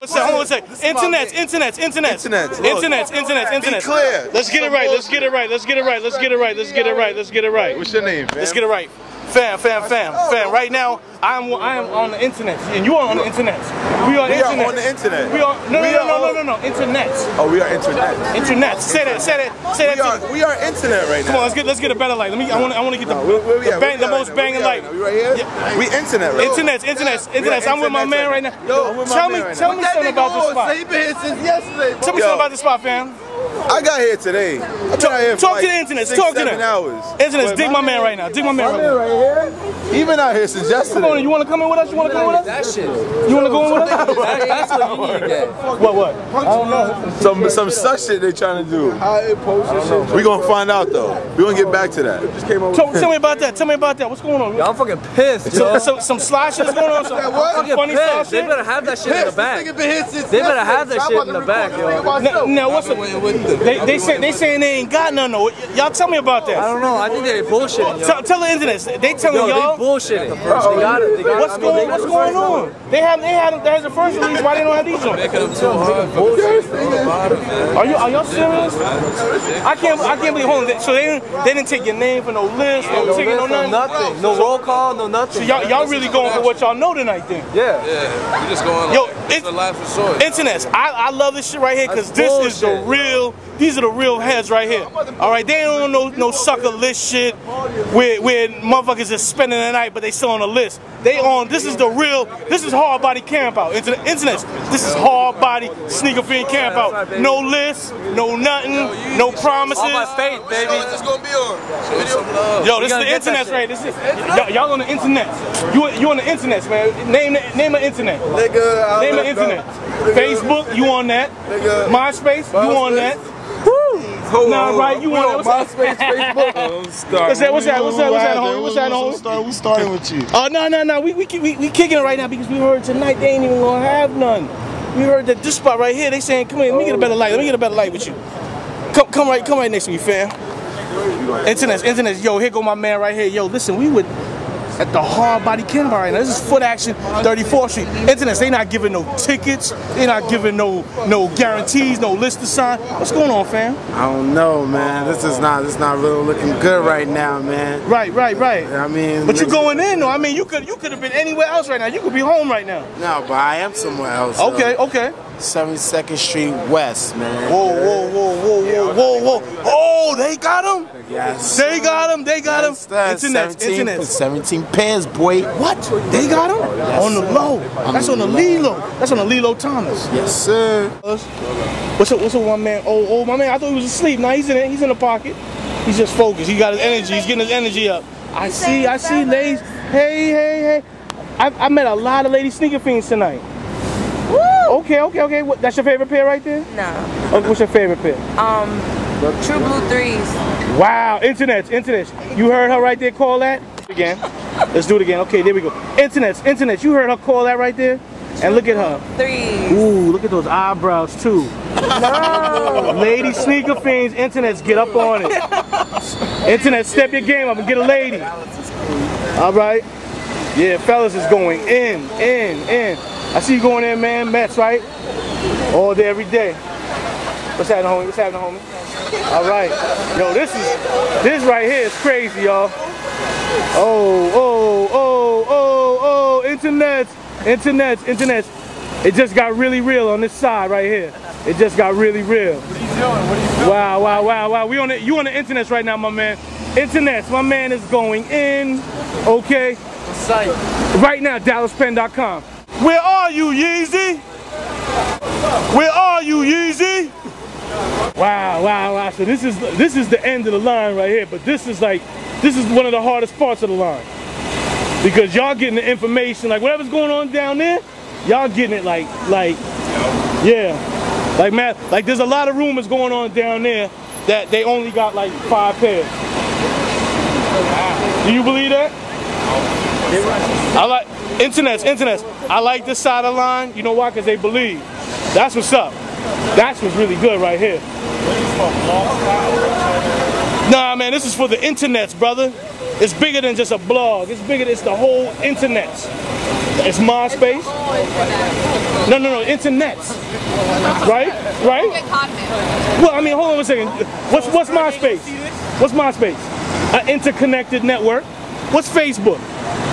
Let's say, hold on, let's say, internets, internets, internets, Internets, look. internets, internets, internets. clear. Let's get it right. Let's get it right. Let's get it right. Let's get it right. Let's get it right. Let's get it right. What's your name, fam? Let's get it right. Fam, fam, fam, oh. fam. Right now, I am I am on the internet, and you are on the internet. We are, We are internet. on the internet. We are no, We no, are no, no, no, no, no. Internet. Oh, we are internet. Internet. Say that. Say that. Say We that. are, we are internet right now. Come on, let's get let's get a better light. Let me. I want I want to get the, Where, where the, bang, the we most banging light. we? We right here? Yeah. We internet right Internets, internets, internets. I'm with my man right now. Yo, I'm with my tell me, tell me something about this spot. He been here since yesterday. Tell me something about this spot, fam. I got here today. I've been out here Talk like to the internet. Six, Talk to seven them. hours. Internets, But dig my man right now. Dig my man My right man right here. He been out here since yesterday. Come on, you want to come in with us? You want to come with us? That shit. You want to go in with us? That, that's what you need. What? What? I don't know. Some some suck shit they trying to do. We gonna find out though. We gonna get back to that. Tell, tell me about that. Tell me about that. What's going on? Yo, I'm fucking pissed, Some, yo. some, some sly shit is going on. Some, I'm fucking funny style pissed. They better have that shit in the back. been here since They better have that shit in the back, yo. Now, now what's the, they, they, say, they saying they ain't got none though. Y'all tell me about that. I don't know. I think they're bullshitting, yo. Tell, tell the internet. They telling y'all. they bullshitting. They got it. They got What's I mean, going they What's got the going first one. on? They have they had they had the first release. Why they don't have these on? Are you are y'all serious? I can't I can't believe. Hold on. So they didn't they didn't take your name for no list, no No ticket, no nothing. nothing. No roll call, no nothing. Y'all y'all really going for what y'all know tonight then? Yeah. Yeah, we just going Yo, like, it- it's the last resort. Internets. I, I love this shit right here because this is the real. These are the real heads right here. All right, they don't no no sucker list shit where where motherfuckers is spending the night but they still on the list. They on. This is the real. This is hard body camp out. it's Internet. Internets. This is hard body sneaker fiend camp out. No list, no nothing, no promises. All my faith, baby. It's gonna be on. Yo, this is the internet, right? This is y'all, y'all on the internet. You you on the internet, man. Name the- name an internet. Nigga, Name an internet. Facebook, you on that. MySpace, you on that. Woo! Nah, right, you want on that. What's that? What's that? What's that? What's that? What's that, homie? What's that, homie? We starting with you. Oh no no no, we we we, we kicking it right now because we heard tonight they ain't even gonna have none. We heard that this spot right here, they saying, come here, let me get a better light. Let me get a better light with you. Come come right come right next to me, fam. Internet, internet, yo, here go my man right here. Yo, listen, we would at the hard body camera right now. This is Footaction, 34th Street. Internet, they not giving no tickets, they not giving no no guarantees, no list to sign. What's going on, fam? I don't know, man. This is not. This not really looking good right now, man. Right, right, right. I mean, But you going in though. I mean, you could you could have been anywhere else right now. You could be home right now. No, but I am somewhere else. though. Okay, okay. 72nd Street West, man. Whoa, whoa, whoa, whoa, whoa, whoa, whoa. Oh, they got him. Yes. They got him. They got him. That's. Internet, 17, internet. 17 pairs, boy. What? They got him? on the low. That's on the Lillo. That's on the Lillo Thomas. Yes, sir. What's up? What's up, my man? Oh, oh, my man. I thought he was asleep. Now he's in it. He's in the pocket. He's just focused. He got his energy. He's getting his energy up. I see. I see, ladies. Hey, hey, hey. I, I met a lot of lady sneaker fiends tonight. Okay, okay, okay. What, that's your favorite pair right there? No. Oh, what's your favorite pair? Um, True Blue threes. Wow, internet, internet. You heard her right there call that? Again. Let's do it again. Okay, there we go. Internet, internet. You heard her call that right there? And look at her. Threes. Ooh, look at those eyebrows too. No. Lady sneaker fiends, internets, get up on it. Internet, step your game up and get a lady. All right. Yeah, fellas is going in, in, in. I see you going in, man. Mets, right? All day, every day. What's happening, homie? What's happening, homie? All right. Yo, this is this right here is crazy, y'all. Oh, oh, oh, oh, oh, internet, internet, internet. It just got really real on this side right here. It just got really real. What he doing? What he doing? Wow, wow, wow, wow. We on the, you on the internet right now, my man. Internet, my man is going in. Okay. Site. Right now, DallasPenn.com. Where are you, Yeezy? Where are you, Yeezy? Wow, wow, wow. So this is this is the end of the line right here, but this is like this is one of the hardest parts of the line. Because y'all getting the information, like whatever's going on down there, y'all getting it like like yeah. Like man, like there's a lot of rumors going on down there that they only got like five pairs. Do you believe that? I like internets, internets. I like this side of the line. You know why? Because they believe. That's what's up. That's what's really good right here. Nah, man, this is for the internets, brother. It's bigger than just a blog. It's bigger. It's the whole internet. It's MySpace. No, no, no. internets. Right, right. Well, I mean, hold on a second. What's what's MySpace? What's MySpace? An interconnected network. What's Facebook?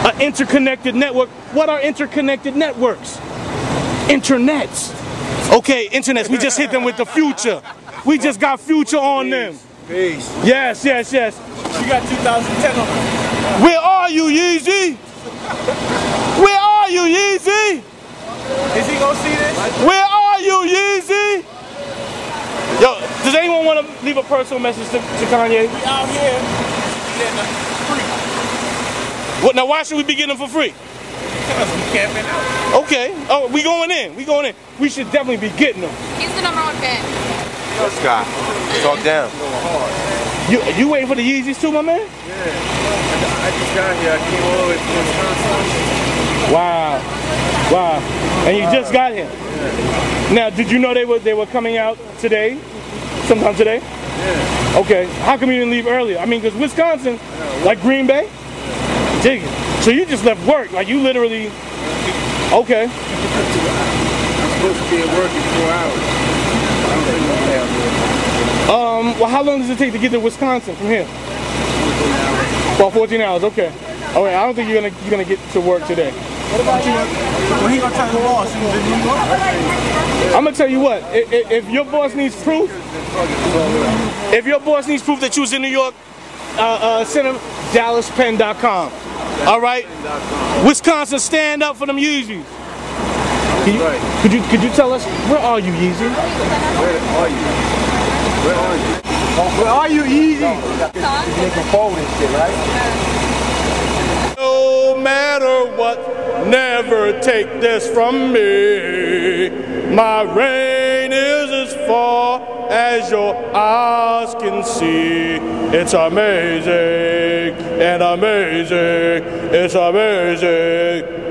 An interconnected network. What are interconnected networks? Internets. Okay, internets. We just hit them with the future. We just got future on them. Peace. Yes, yes, yes. You got 2010 on them. Where are you, Yeezy? Where are you, Yeezy? Is he gonna see this? Where are you, Yeezy? Yo, does anyone want to leave a personal message to, to Kanye? We out here. What, now, why should we be getting them for free? Because we camping out. Okay. Oh, we going in. We going in. We should definitely be getting them. He's the number one fan. Let's go. Talk down. You you waiting for the Yeezys too, my man? Yeah. I just got here. I came all the way from Wisconsin. Wow. Wow. And you just got here. Yeah. Now, did you know they were they were coming out today? Sometime today? Yeah. Okay. How come you didn't leave earlier? I mean, because Wisconsin, like Green Bay? So you just left work. Like you literally. Okay. I'm supposed to be at work in four hours. I don't think I'm Um, well, how long does it take to get to Wisconsin from here? About 14 hours. Okay. All right. I don't think you're gonna you're gonna get to work today. What about you? When he gonna tell the boss? He in New York? I'm gonna tell you what. If, if- if your boss needs proof, if your boss needs proof that you was in New York, uh, uh, send him DallasPenn.com. All right. Wisconsin, stand up for them Yeezys. Could you, Right. could you could you tell us where are you, Yeezy? Where are you? Where are you? Where are you, Yeezy? No matter what, never take this from me. My reign is as far as your eyes can see. It's amazing and amazing. It's amazing.